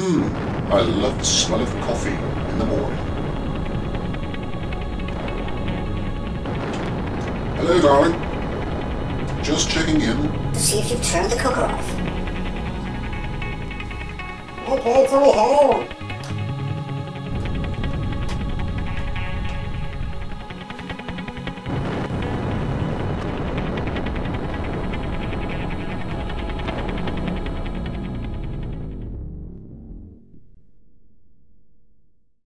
Hmm, I love the smell of coffee in the morning. Hello, darling. Just checking in. To see if you've turned the cooker off. Okay, it's home.